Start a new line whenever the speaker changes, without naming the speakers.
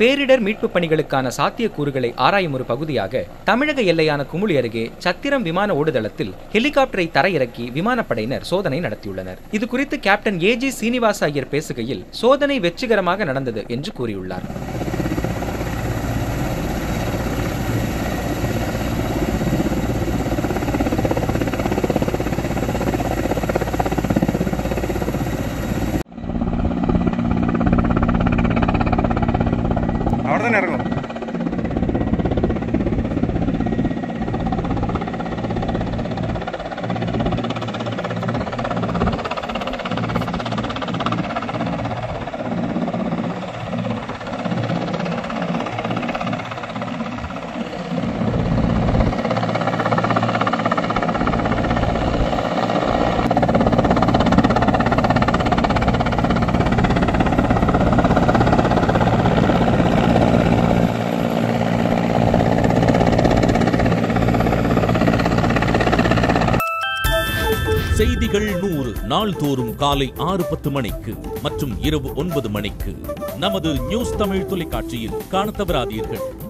பேரிடர் மீட்பு பணிகளுக்கான சாத்தியக்கூறுகளை ஆராயும் ஒரு பகுதியாக தமிழக எல்லையான குமுளி அருகே சத்திரம் விமான ஓடுதளத்தில் ஹெலிகாப்டரை தரையிறக்கி விமானப்படையினர் சோதனை நடத்தியுள்ளனர். இது குறித்து கேப்டன் ஏஜி சீனிவாச ஐயர் பேசுகையில் சோதனை வெற்றிகரமாக நடந்தது என்று கூறியுள்ளார்.
ordenarlo.
செய்திகள் நூறு. நாள்தோறும் காலை ஆறு பத்து மணிக்கு மற்றும் இரவு ஒன்பது மணிக்கு. நமது நியூஸ் தமிழ் தொலைக்காட்சியில் காண தவறாதீர்கள்.